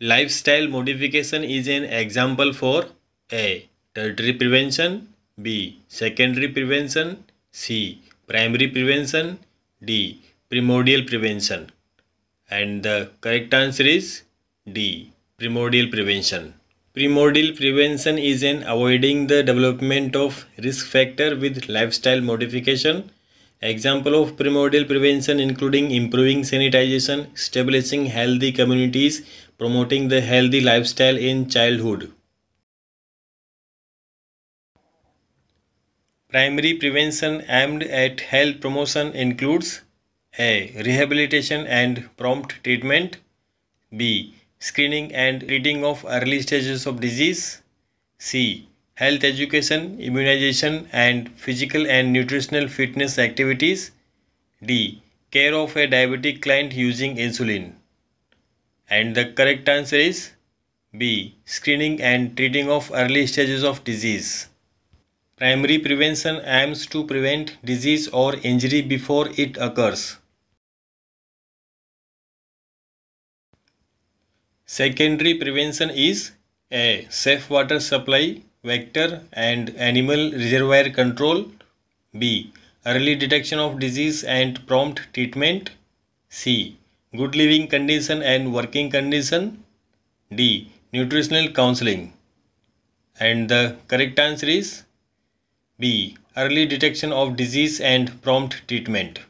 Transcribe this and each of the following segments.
Lifestyle modification is an example for A. Tertiary prevention B. Secondary prevention C. Primary prevention D. Primordial prevention and the correct answer is D. Primordial prevention. Primordial prevention is an avoiding the development of risk factor with lifestyle modification. Example of primordial prevention including improving sanitization, establishing healthy communities, promoting the healthy lifestyle in childhood. Primary prevention aimed at health promotion includes A. Rehabilitation and prompt treatment B. Screening and treating of early stages of disease C. Health education, immunization and physical and nutritional fitness activities D. Care of a diabetic client using insulin and the correct answer is B. Screening and treating of early stages of disease. Primary prevention aims to prevent disease or injury before it occurs. Secondary prevention is A. Safe water supply, vector and animal reservoir control. B. Early detection of disease and prompt treatment. C good living condition and working condition d nutritional counseling and the correct answer is b early detection of disease and prompt treatment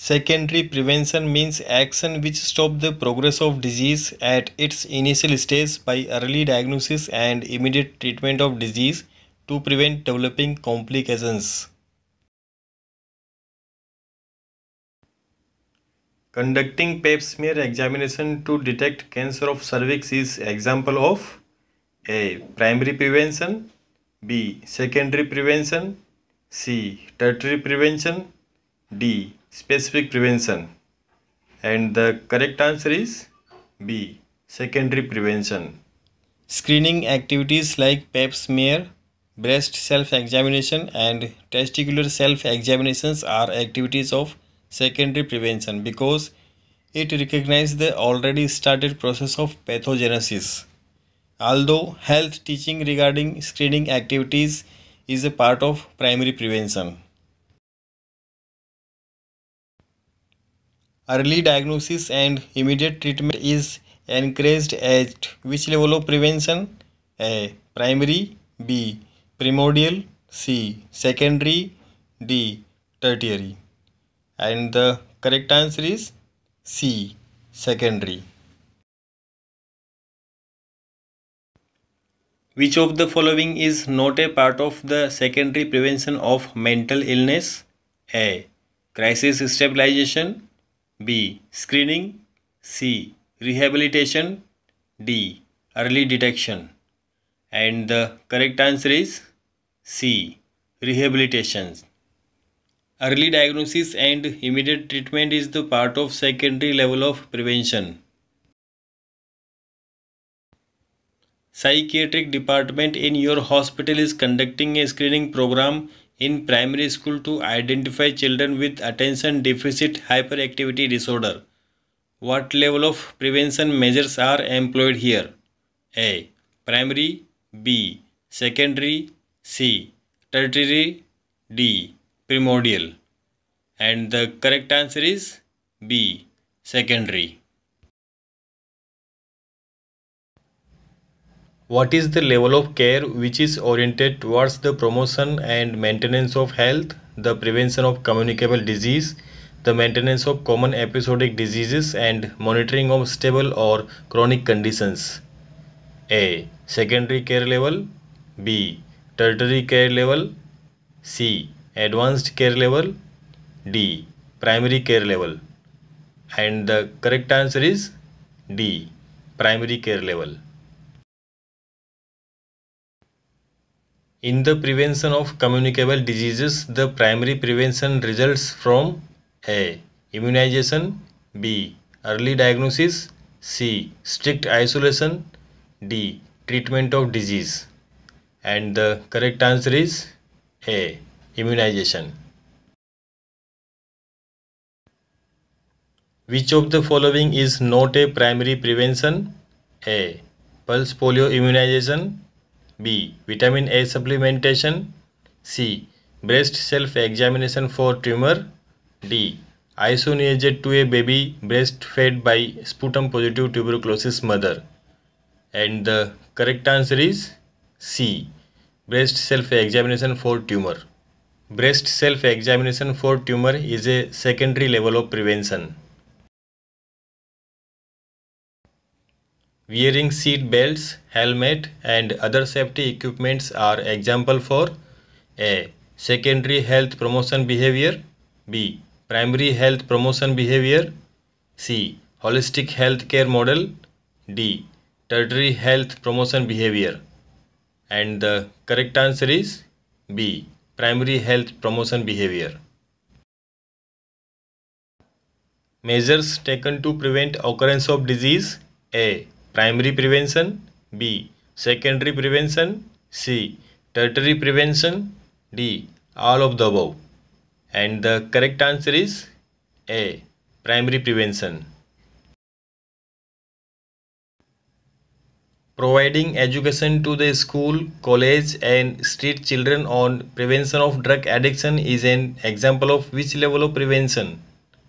secondary prevention means action which stop the progress of disease at its initial stage by early diagnosis and immediate treatment of disease to prevent developing complications Conducting pap smear examination to detect cancer of cervix is example of A. Primary prevention B. Secondary prevention C. Tertiary prevention D. Specific prevention and the correct answer is B. Secondary prevention. Screening activities like pap smear, breast self-examination and testicular self-examinations are activities of secondary prevention because it recognizes the already started process of pathogenesis. Although health teaching regarding screening activities is a part of primary prevention. Early diagnosis and immediate treatment is encouraged at which level of prevention? A. Primary B. Primordial C. Secondary D. Tertiary and the correct answer is C secondary. Which of the following is not a part of the secondary prevention of mental illness? A. Crisis stabilization B. Screening C. Rehabilitation D. Early detection and the correct answer is C. Rehabilitation. Early diagnosis and immediate treatment is the part of secondary level of prevention. Psychiatric department in your hospital is conducting a screening program in primary school to identify children with attention deficit hyperactivity disorder. What level of prevention measures are employed here? A. Primary B. Secondary C. Tertiary D primordial and the correct answer is B secondary. What is the level of care which is oriented towards the promotion and maintenance of health, the prevention of communicable disease, the maintenance of common episodic diseases and monitoring of stable or chronic conditions? A. Secondary care level. B. Tertiary care level. C. Advanced care level. D. Primary care level. And the correct answer is D. Primary care level in the prevention of communicable diseases the primary prevention results from A. Immunization B. Early diagnosis C. Strict isolation D. Treatment of disease. And the correct answer is A. Immunization. Which of the following is not a primary prevention? A. Pulse polio immunization. B. Vitamin A supplementation. C. Breast self examination for tumor. D. Isoniazid to a baby breastfed by sputum positive tuberculosis mother. And the correct answer is C. Breast self examination for tumor. Breast self examination for tumor is a secondary level of prevention. Wearing seat belts, helmet and other safety equipments are example for A. Secondary health promotion behavior B. Primary health promotion behavior C. Holistic health care model D. Tertiary health promotion behavior and the correct answer is B. Primary health promotion behavior. Measures taken to prevent occurrence of disease A primary prevention B. secondary prevention C. tertiary prevention D. all of the above. And the correct answer is A primary prevention. Providing education to the school college and street children on prevention of drug addiction is an example of which level of prevention?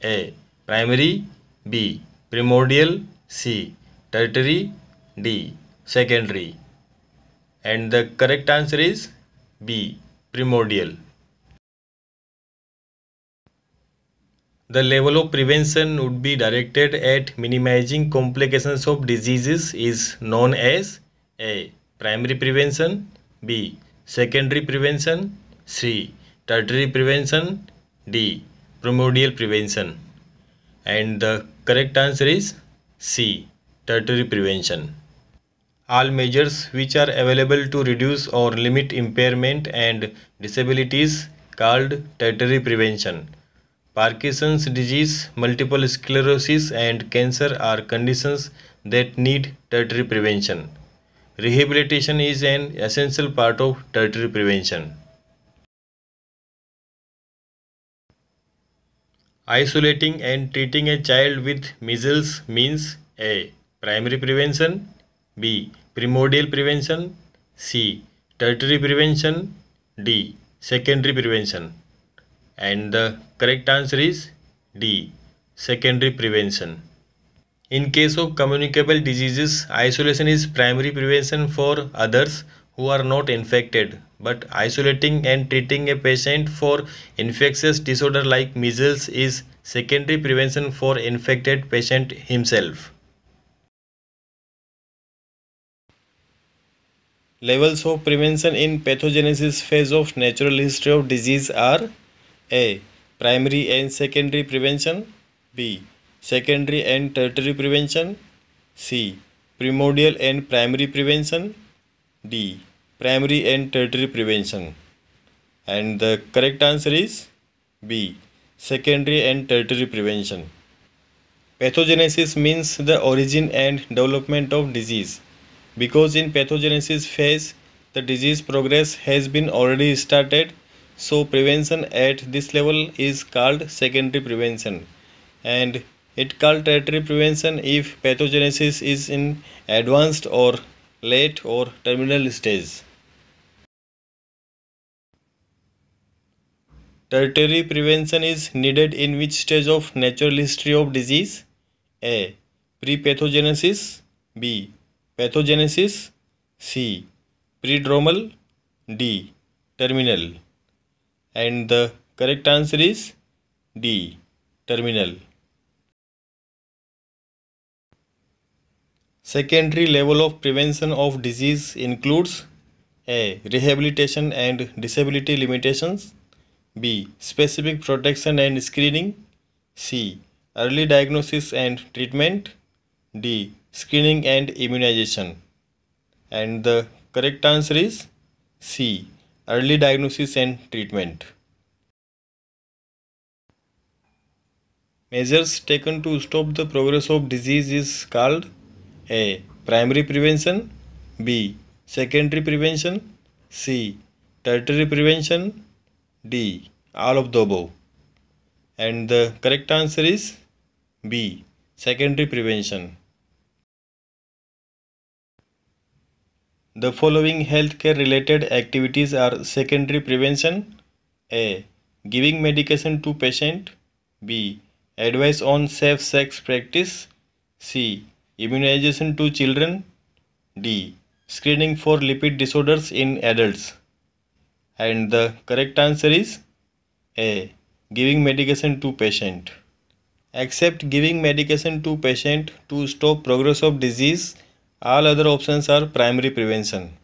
A primary B primordial C tertiary D secondary and the correct answer is B primordial. The level of prevention would be directed at minimizing complications of diseases is known as A. Primary prevention B. Secondary prevention C. Tertiary prevention D. Primordial prevention and the correct answer is C tertiary prevention. All measures which are available to reduce or limit impairment and disabilities called tertiary prevention. Parkinson's disease, multiple sclerosis and cancer are conditions that need tertiary prevention. Rehabilitation is an essential part of tertiary prevention. Isolating and treating a child with measles means A primary prevention b primordial prevention c tertiary prevention d secondary prevention. And the correct answer is d secondary prevention. In case of communicable diseases isolation is primary prevention for others who are not infected. But isolating and treating a patient for infectious disorder like measles is secondary prevention for infected patient himself Levels of prevention in pathogenesis phase of natural history of disease are A. Primary and secondary prevention B. Secondary and tertiary prevention C. Primordial and primary prevention D. Primary and tertiary prevention and the correct answer is B. Secondary and tertiary prevention. Pathogenesis means the origin and development of disease because in pathogenesis phase the disease progress has been already started so prevention at this level is called secondary prevention. And it called tertiary prevention if pathogenesis is in advanced or late or terminal stage. Tertiary prevention is needed in which stage of natural history of disease? A. Pre-pathogenesis. B Pathogenesis C. Prodromal D. Terminal and the correct answer is D. Terminal. Secondary level of prevention of disease includes A. Rehabilitation and disability limitations B. Specific protection and screening C. Early diagnosis and treatment D screening and immunization. And the correct answer is C early diagnosis and treatment. Measures taken to stop the progress of disease is called A primary prevention B secondary prevention C tertiary prevention D all of the above. And the correct answer is B secondary prevention The following healthcare related activities are secondary prevention. A. Giving medication to patient. B. Advice on safe sex practice. C. Immunization to children. D. Screening for lipid disorders in adults. And the correct answer is A. Giving medication to patient. Except giving medication to patient to stop progress of disease, all other options are primary prevention.